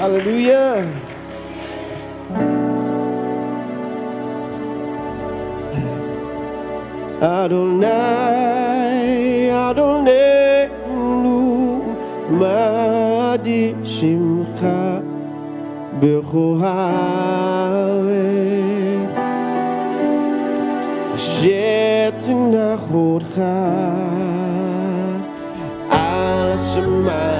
Hallelujah. Adonai, Adonai, Madi Shimcha Bechoharetz Shetzin Nachodcha Al Shemai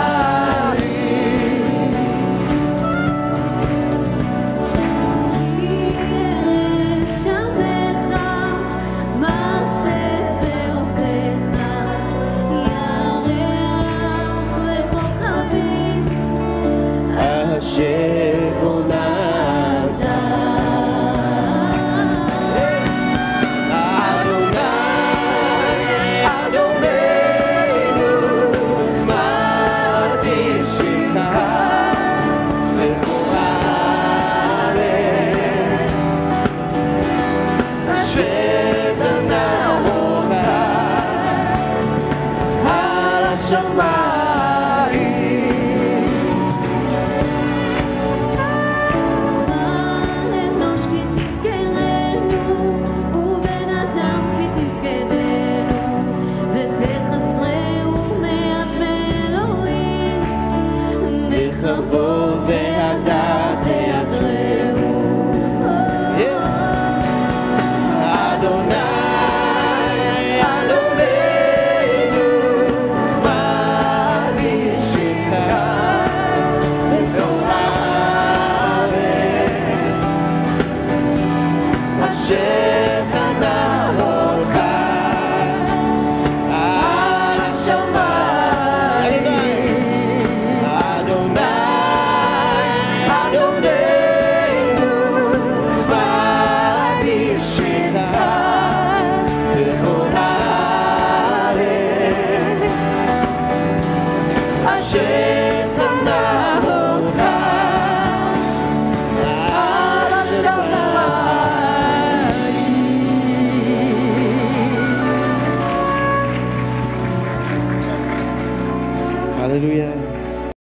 Oh.